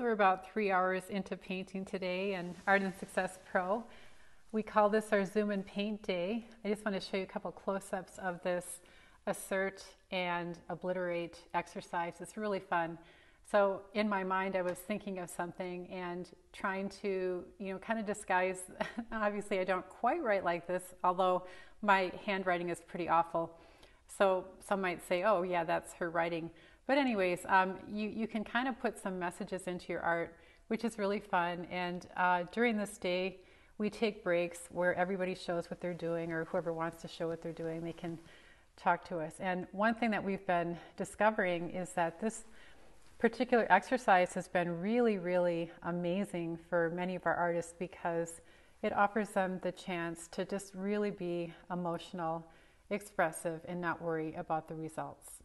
So we're about three hours into painting today in Art and Success Pro. We call this our Zoom and Paint Day. I just want to show you a couple close-ups of this assert and obliterate exercise. It's really fun. So in my mind, I was thinking of something and trying to, you know, kind of disguise. Obviously, I don't quite write like this, although my handwriting is pretty awful. So some might say, oh, yeah, that's her writing. But anyways, um, you, you can kind of put some messages into your art, which is really fun. And uh, during this day, we take breaks where everybody shows what they're doing or whoever wants to show what they're doing, they can talk to us. And one thing that we've been discovering is that this particular exercise has been really, really amazing for many of our artists because it offers them the chance to just really be emotional, expressive, and not worry about the results.